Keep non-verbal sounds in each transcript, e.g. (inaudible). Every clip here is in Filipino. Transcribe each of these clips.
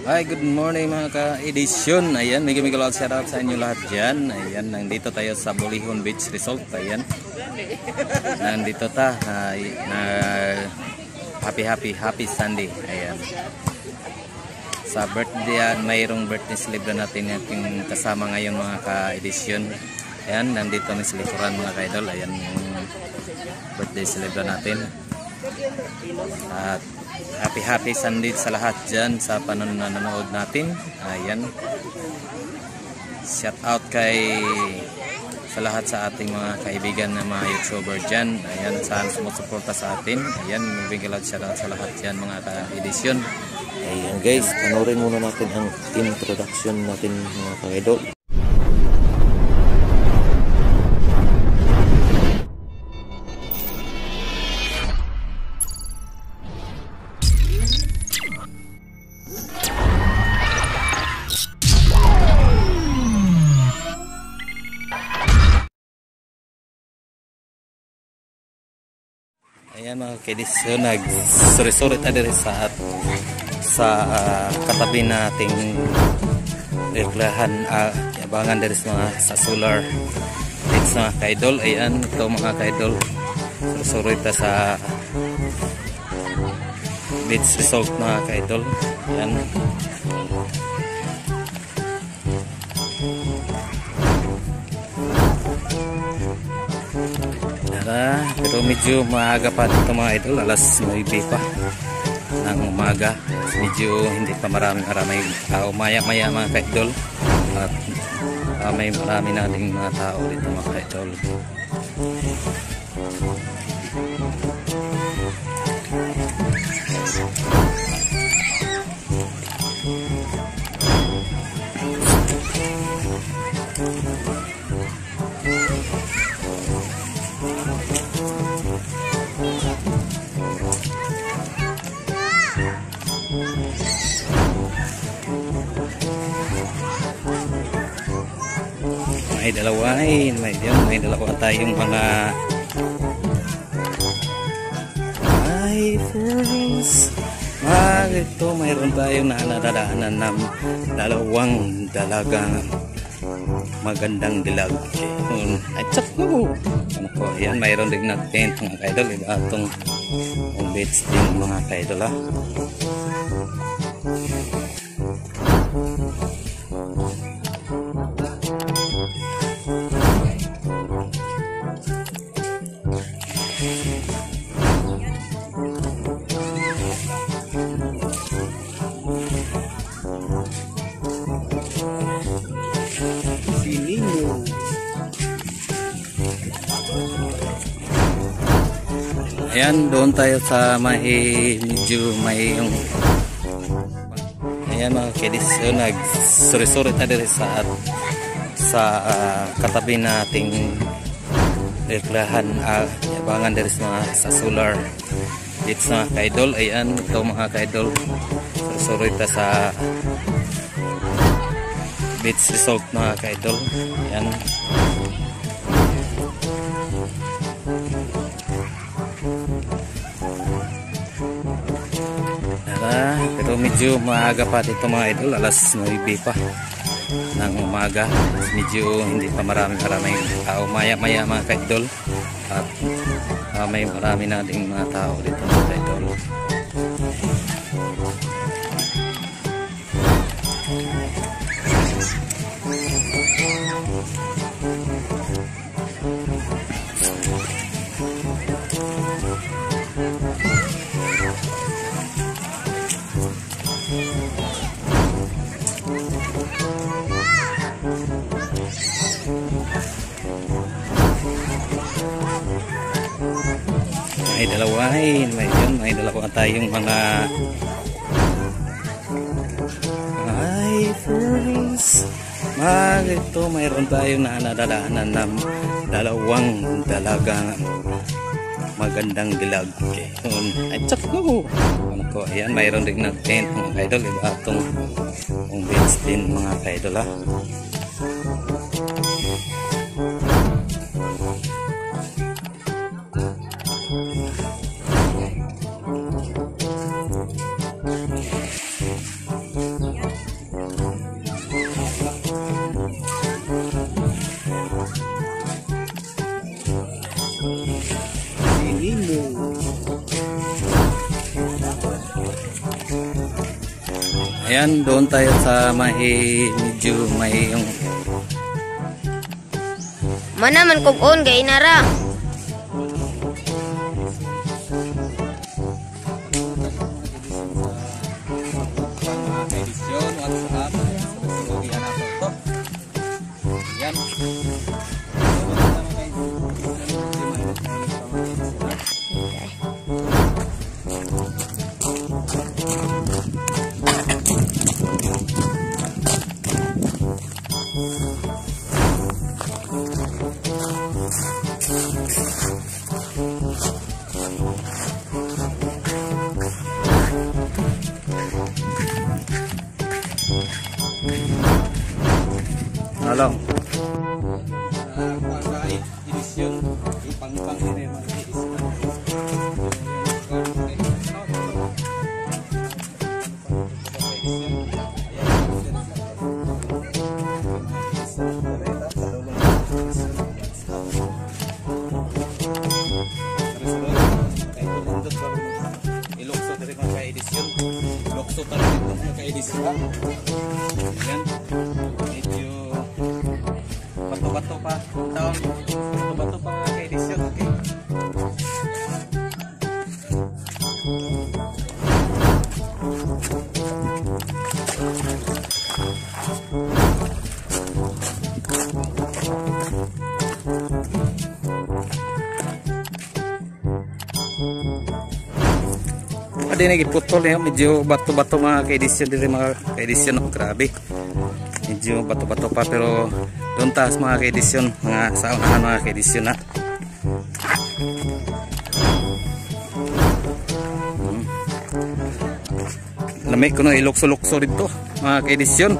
Hi, good morning mga ka-edisyon. Ayan, may gamigal out shout out sa inyo lahat dyan. Ayan, nandito tayo sa Bulihon Beach Resort. Ayan. Nandito ta. Ay, na happy, happy, happy Sunday. Ayan. Sa birthday yan, mayroong birthday celebrate natin yung kasama ngayon mga ka-edisyon. Ayan, nandito may silikuran mga ka-idol. Ayan yung birthday celebrate natin. At happy happy Sunday sa lahat dyan sa panonood natin. Ayan. Shout out kay sa lahat sa ating mga kaibigan na mga YouTuber dyan. Ayan, saan sumusuporta sa atin. Ayan, bigyan out shout out sa lahat dyan mga ka-edisyon. Ayan guys, panoorin muna natin ang introduction natin mga ka-idol. Ayan mga kedisyon, nag-suri-suri tayo rin sa sa uh, katabi nating reklahan uh, yabangan dari sa mga sa solar lights mga kaidol. Ayan ito mga kaidol suri ta sa beach resort mga kaidol. Ayan Tara, pero medyo maaga pa dito mga idol, alas 9 pa ng umaga. Medyo hindi pa marami marami tao. Maya maya mga ka-idol. At uh, may marami na ding mga tao dito mga ka-idol. May dalawa ay may, yun, may dalawa tayong mga ay friends ito? Mayroon tayong na nadadaanan ng dalawang dalagang magandang dilag. Tsak mo ano po yan mayroon din na tent mga kaidol iba itong beach din mga kaidol ha Ayan, doon tayo sa may medyo may yung Ayan mga kidis, so, nag-suri-suri tayo rin sa sa uh, katabi nating reklahan uh, yabangan dari sa sa solar. Dito sa mga kaidol ayan ito mga kaidol. Suri ta sa beach resort mga kaidol. Ayan Tara, pero medyo maaga pa dito mga idol. Alas 9 pa ng umaga. Medyo hindi pa marami marami tao. Maya maya mga kaidol. At uh, may marami na ding mga tao dito dalawa tayong mga ay mag ito mayroon tayong na nadadaanan ng dalawang dalagang magandang dilag yun ay tsak mo ano ko ayan mayroon din na tent mga kaidol iba itong beach din mga kaidol ha Ayan, doon tayo sa may medyo may yung Mana man kog on kay inara. mga Halo. edisyon, ipang-pang ini mga edisyon. Ilokso dari mga ka-edisyon. Ilokso tayo dito mga ka-edisyon. Adi na giputol niya, medyo bato-bato mga ka-edisyon diri mga ka-edisyon. Oh, grabe. Medyo bato-bato pa pero doon taas mga ka-edisyon, mga sa unahan mga ka-edisyon na. Hmm. Lamig ko no ilokso-lokso dito mga ka-edisyon.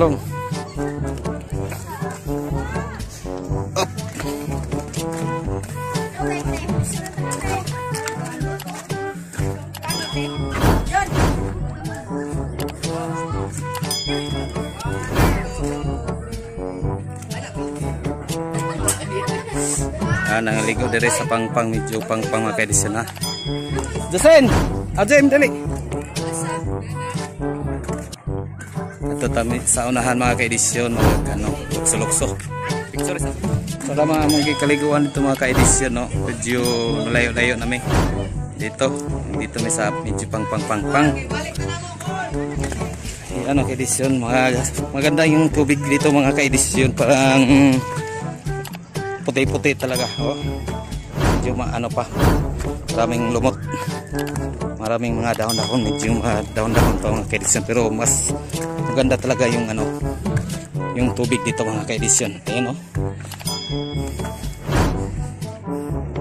Along. Ah, nangaligo dire sa pangpang medyo pangpang kaedisyon ha. Jasen! Ajem, dali! Ito tami sa unahan mga kaedisyon, mga ano, lukso-lukso. Picture isa. Para mga mga kaliguan dito mga kaedisyon, no? Medyo layo-layo nami. Dito, dito may sa medyo pang pang pang pang. Ano kaedisyon, mga maganda yung tubig dito mga kaedisyon, parang puti-puti talaga. Oh. Medyo maano pa, maraming lumot. Maraming mga dahon-dahon, medyo mga dahon-dahon pa mga kaedisyon. Pero mas maganda talaga yung ano, yung tubig dito mga kaedisyon. Ayan oh.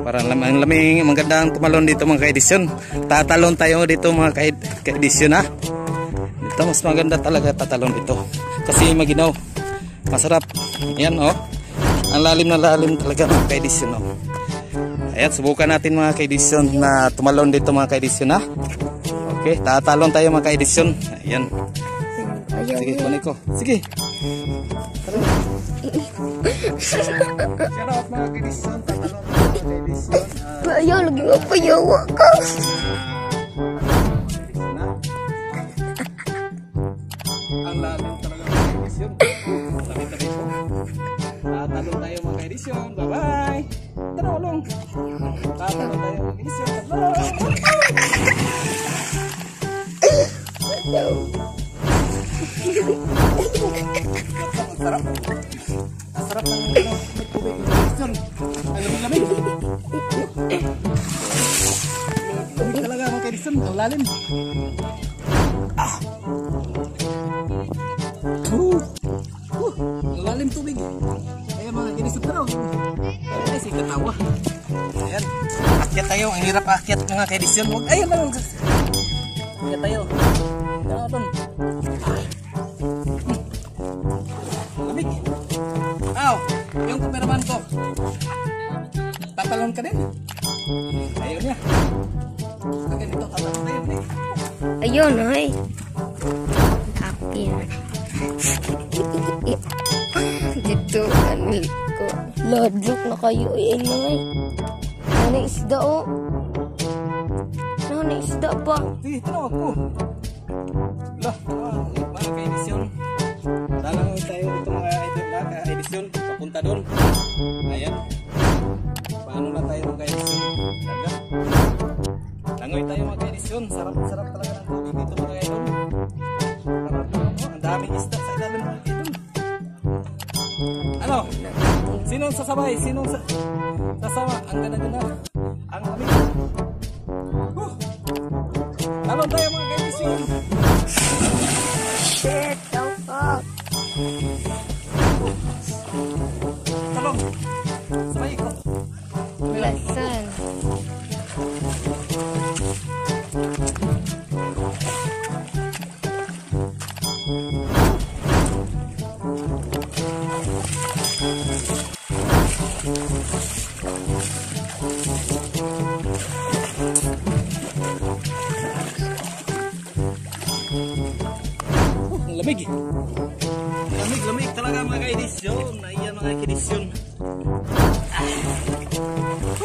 Parang lamang laming magandang tumalon dito mga kaedisyon. Tatalon tayo dito mga kaed- kaedisyon ha. Dito mas maganda talaga tatalon dito. Kasi maginaw. Masarap. Ayan oh. Ang lalim na lalim talaga mga kaedisyon oh. Ayan, subukan natin mga kaedisyon na tumalon dito mga kaedisyon ha. Okay, tatalon tayo mga kaedisyon. Ayan. Sige, kunin ko. Sige. Tara. Shout out mga kaedisyon. Tatalon mga kaedisyon. Ayaw lagi apa yawa ka. Ang lalim talaga mga kaedisyon. Tabi-tabi po. Tatalon tayo mga kaedisyon. Bye-bye. Tara, ulong. Lamig-lamig. Tubig talaga mga kaedisyon. Ang lalim. Uh, uh, lalim tubig. Kaya mga ginisip na. Ay, si katawa. Ayan. Akyat tayo. Ang hirap akyat mga kaedisyon. Huwag, ayun lang. Akyat tayo. Ka din. Ayun niya. Okay, dito. Tatas tayo. Dito. Ayun, ay. Akin. (laughs) Dito, kanil ko. Ladlok na kayo. Ayan na ay. Ano isda, oh. Ano isda pa? Sige, tinawag ko. Lah, ah, mga ka-edisyon. Dalangoy tayo ito mga idol na ka-edisyon. Papunta doon. Ayan. Paano na tayo mga ka-edisyon? Daga. Langoy tayo mga ka-edisyon. Sarap-sarap talaga ng tubig dito mga. Oh, ang daming isda sa ilalim mga idol. Ano? Sino ang sasabay? Sino ang sa sasama? Ang ganda-ganda. Ang kami. Huh! Talon tayo mga ka-edisyon. Shit, the fuck? Talong. Ang lamig. Lamig, lamig talaga mga ka-edisyon. Ayan mga ka-edisyon. Ah.